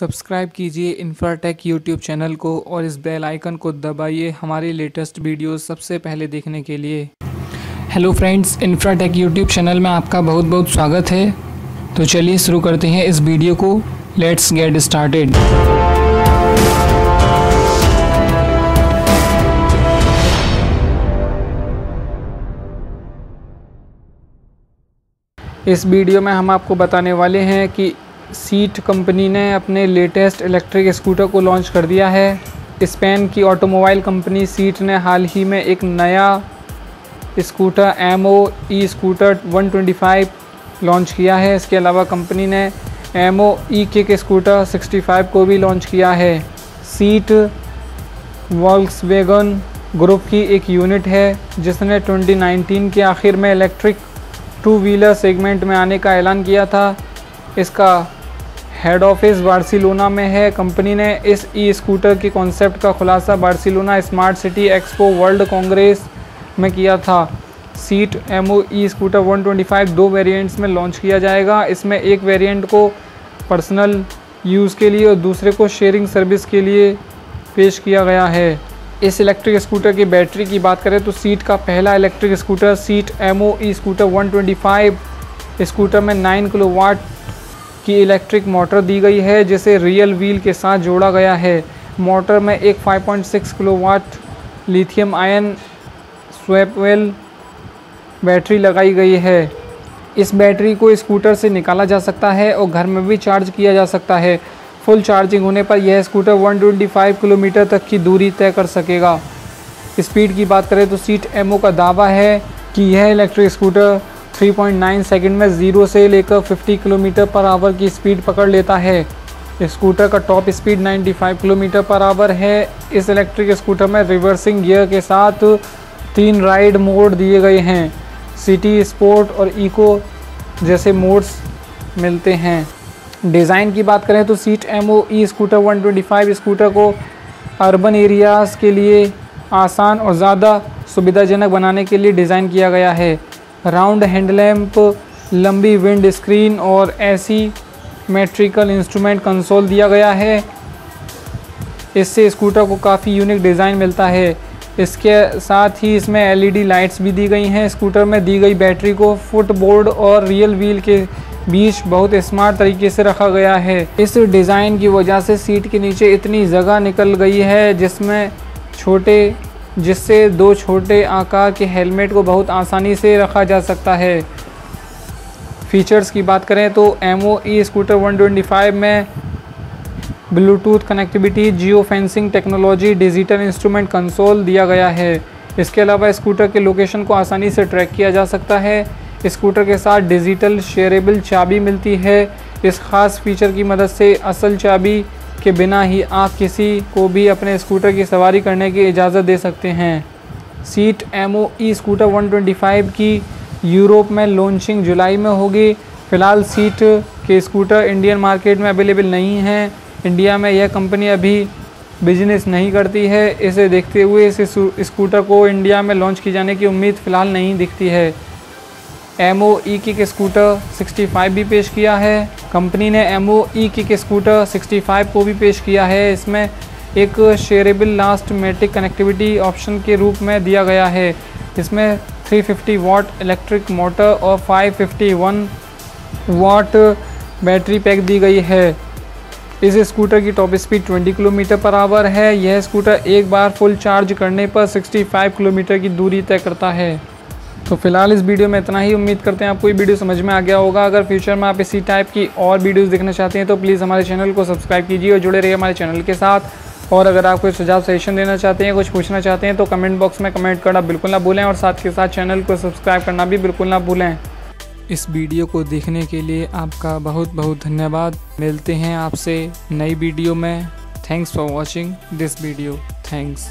Subscribe कीजिए Infratech YouTube channel को और इस बेल आइकन को दबाइए हमारी लेटेस्ट वीडियोस सबसे पहले देखने के लिए। Hello friends Infratech YouTube channel में आपका बहुत बहुत स्वागत है। तो चलिए शुरू करते हैं इस वीडियो को। लेट्स गेट स्टार्टेड इस वीडियो में हम आपको बताने वाले हैं कि सीट कंपनी ने अपने लेटेस्ट इलेक्ट्रिक स्कूटर को लॉन्च कर दिया है। स्पेन की ऑटोमोबाइल कंपनी सीट ने हाल ही में एक नया scooter M O E scooter 125 launch किया है। इसके अलावा कंपनी ने एम ओ ई के स्कूटर 65 को भी लॉन्च किया है। सीट वॉल्क्स ग्रुप की एक यूनिट है, जिसने 2019 के आखिर में इलेक्ट्रिक टू व्हीलर सेगमेंट में आने का ऐलान किया था। इसका हेड ऑफ़िस बार्सिलोना में है। कंपनी ने इस ई स्कूटर की कॉन्सेप्ट का खुलासा Barcelona smart city expo world congress में किया था। Seat M O E scooter 125 दो वेरिएंट्स में लॉन्च किया जाएगा। इसमें एक वेरिएंट को पर्सनल यूज़ के लिए और दूसरे को शेयरिंग सर्विस के लिए पेश किया गया है। इस इलेक्ट्रिक स्कूटर की बैटरी की बात करें तो सीट का पहला electric scooter Seat M O E scooter 125 scooter में 9 किलो वाट की इलेक्ट्रिक मोटर दी गई है, जिसे रियल व्हील के साथ जोड़ा गया है। मोटर में एक 5.6 kilowatt lithium ion swappable battery लगाई गई है। इस बैटरी को स्कूटर से निकाला जा सकता है और घर में भी चार्ज किया जा सकता है। फुल चार्जिंग होने पर यह स्कूटर 125 किलोमीटर तक की दूरी तय कर सकेगा। स्पीड की बात करें तो सीट एमओ का दावा है कि यह इलेक्ट्रिक स्कूटर 3.9 सेकंड में ज़ीरो से लेकर 50 किलोमीटर पर आवर की स्पीड पकड़ लेता है। स्कूटर का top speed 95 kilometre per hour है। इस इलेक्ट्रिक स्कूटर में रिवर्सिंग गियर के साथ तीन राइड मोड दिए गए हैं। सिटी स्पोर्ट और इको जैसे मोड्स मिलते हैं। डिज़ाइन की बात करें तो Seat M O E scooter 125 scooter को अर्बन एरियाज़ के लिए आसान और ज़्यादा सुविधाजनक बनाने के लिए डिज़ाइन किया गया है। राउंड हैंडलैम्प, लंबी विंड स्क्रीन और ऐसी मेट्रिकल इंस्ट्रूमेंट कंसोल दिया गया है। इससे स्कूटर को काफ़ी यूनिक डिज़ाइन मिलता है। इसके साथ ही इसमें एलईडी लाइट्स भी दी गई हैं। स्कूटर में दी गई बैटरी को फुटबोर्ड और रियल व्हील के बीच बहुत स्मार्ट तरीके से रखा गया है। इस डिज़ाइन की वजह से सीट के नीचे इतनी जगह निकल गई है जिसमें छोटे जिससे दो छोटे आकार के हेलमेट को बहुत आसानी से रखा जा सकता है। फीचर्स की बात करें तो एम ओ ई स्कूटर 125 में Bluetooth connectivity geo fencing technology, digital instrument, console दिया गया है। इसके अलावा स्कूटर के लोकेशन को आसानी से ट्रैक किया जा सकता है। स्कूटर के साथ डिजिटल, शेयरेबल चाबी मिलती है। इस खास फीचर की मदद से असल चाबी के बिना ही आप किसी को भी अपने स्कूटर की सवारी करने की इजाज़त दे सकते हैं। Seat M O E scooter 125 की यूरोप में लॉन्चिंग जुलाई में होगी। फ़िलहाल सीट के स्कूटर इंडियन मार्केट में अवेलेबल नहीं हैं। इंडिया में यह कंपनी अभी बिज़नेस नहीं करती है। इसे देखते हुए इस स्कूटर को इंडिया में लॉन्च की जाने की उम्मीद फ़िलहाल नहीं दिखती है। एम ओ ई की स्कूटर 65 भी पेश किया है। कंपनी ने एम ई की के स्कूटर 65 को भी पेश किया है। इसमें एक shareable last metric connectivity option के रूप में दिया गया है। इसमें 350 वाट इलेक्ट्रिक मोटर और 551 वाट बैटरी पैक दी गई है। इस स्कूटर की top speed 20 kilometre per hour है। यह स्कूटर एक बार फुल चार्ज करने पर 65 किलोमीटर की दूरी तय करता है। तो फ़िलहाल इस वीडियो में इतना ही। उम्मीद करते हैं आपको ये वीडियो समझ में आ गया होगा। अगर फ्यूचर में आप इसी टाइप की और वीडियोस देखना चाहते हैं तो प्लीज़ हमारे चैनल को सब्सक्राइब कीजिए और जुड़े रहिए हमारे चैनल के साथ। और अगर आप कोई सुझाव सजेशन देना चाहते हैं, कुछ पूछना चाहते हैं तो कमेंट बॉक्स में कमेंट करना बिल्कुल ना भूलें और साथ के साथ चैनल को सब्सक्राइब करना भी बिल्कुल ना भूलें। इस वीडियो को देखने के लिए आपका बहुत बहुत धन्यवाद। मिलते हैं आपसे नई वीडियो में। Thanks for watching this video thanks